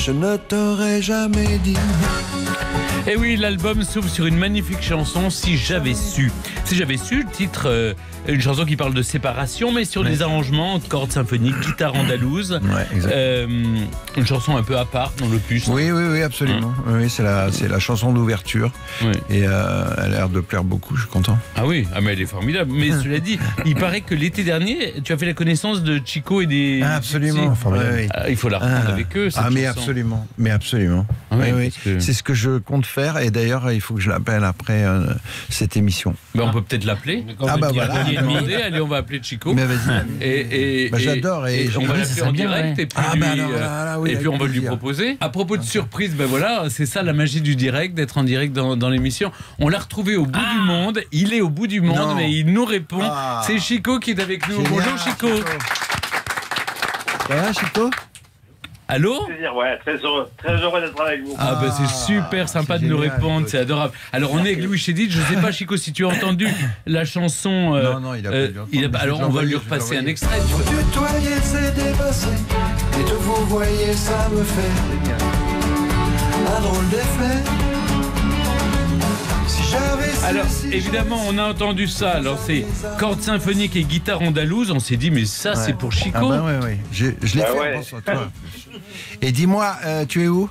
je ne t'aurais jamais dit. Et oui, l'album s'ouvre sur une magnifique chanson, Si j'avais su. Si j'avais su, le titre, euh, une chanson qui parle de séparation, mais sur des arrangements, cordes symphoniques, guitare andalouse. Ouais. Euh, une chanson un peu à part dans l'opus. Oui, oui, oui, absolument. Oui, c'est la, la chanson d'ouverture. Oui. Et euh, elle a l'air de plaire beaucoup, je suis content. Ah oui, ah mais elle est formidable. Mais cela dit, il paraît que l'été dernier, tu as fait la connaissance de Chico et des. Ah, absolument. Formidable. Ah, il faut la reprendre Ah. avec eux. cette Ah, mais chanson. absolument. Mais absolument. Ah oui, Oui, que- C'est ce que je compte faire. Et d'ailleurs, il faut que je l'appelle après euh, cette émission. Ben, on peut peut-être l'appeler. Ah, bah voilà. demi. Allez, on va appeler Chico. Mais vas-y. Et, et- Bah, et- j'adore, et on va l'appeler ça en direct ouais. et puis, Ah, lui, bah alors, euh, là, là, oui, et puis on va lui proposer. À propos de surprise, ben voilà, c'est ça la magie du direct, d'être en direct dans, dans l'émission. On l'a retrouvé au bout du monde. Il est au bout du monde, Non. mais il nous répond. Ah. C'est Chico qui est avec nous. Génial, Bonjour Chico. Ça va, Chico? Allô plaisir, ouais, très heureux, très heureux d'être avec vous. ah, bah Ah, c'est super sympa c'est de nous répondre, c'est adorable. Alors on est avec Louis Chédid, je sais pas Chico si tu as entendu la chanson. euh, Non, non, il a pas euh, il a- alors on va lui repasser un extrait. Tutoyer, c'est dépassé. Et de vous voyez, ça me fait un drôle d'effet. Alors, évidemment, on a entendu ça. Alors, c'est cordes symphoniques et guitare andalouse. On s'est dit, mais ça, c'est pour Ah Chico. bah ouais, ouais. Je, je l'ai Bah fait ouais. toi. Et dis-moi, euh, tu es où?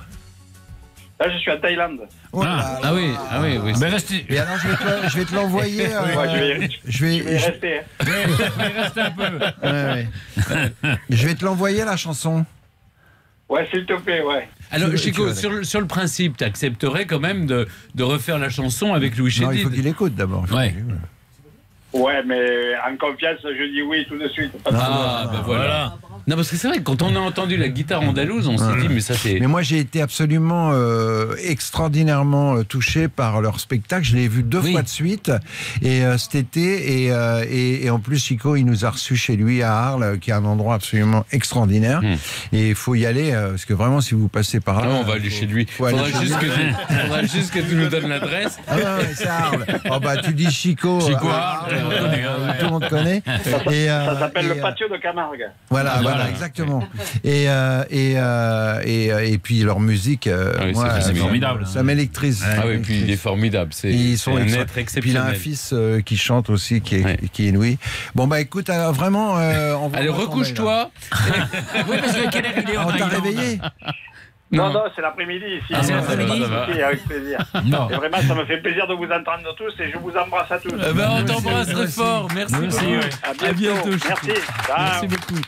Là, je suis en Thaïlande. Oh là là. Ah oui, ah oui, oui. Mais restez, Et alors, je vais te, je vais te l'envoyer. euh, Ouais, je vais je vais, Je vais je- rester. hein. restez un peu. ouais, ouais. je vais te l'envoyer la chanson. Ouais, s'il te plaît, ouais. Alors, Chico, sur le, sur le principe, tu accepterais quand même de, de refaire la chanson avec Louis Non, il faut Chédid qu'il écoute d'abord. Ouais. Ouais, mais en confiance, je dis oui tout de suite. Ah, ben voilà. Non, parce que c'est vrai, que quand on a entendu la guitare andalouse, on s'est dit, mais ça, c'est. Mais moi, j'ai été absolument euh, extraordinairement euh, touché par leur spectacle. Je l'ai vu deux Oui. fois de suite et euh, cet été. Et, euh, et, et en plus, Chico, il nous a reçus chez lui à Arles, qui est un endroit absolument extraordinaire. Hmm. Et il faut y aller parce que vraiment, si vous passez par là, Ah, on va aller faut- chez lui. aller Faudra juste, que tu, faudra juste que tu nous donnes l'adresse. Ah ouais, c'est Arles. Oh bah tu dis Chico. Chico, Arles, Arles, euh, tout le monde connaît. Et, euh, Ça s'appelle le euh, patio de Camargue. Voilà, Ah, voilà, voilà. exactement. Et, euh, et, euh, et, euh, et puis leur musique, euh, Ah c'est ça- formidable. Ça m'électrise. Ah oui, puis il est formidable. C'est Ils sont un être Puis il a un exceptionnel. fils euh, qui chante aussi, qui est, Ouais. qui est inouï. Bon, bah écoute, alors, vraiment. Euh, on va- Allez, recouche-toi. Oui, parce que quelle heure il est On t'a réveillé Non, non, c'est l'après-midi ici. Ah, c'est Euh, l'après-midi avec plaisir. Non. Et vraiment, ça me fait plaisir de vous entendre tous et je vous embrasse à tous. Eh ben, on t'embrasse très fort. Merci, Merci, beaucoup. ouais. À bientôt. À bientôt. Merci. Ciao. Merci beaucoup.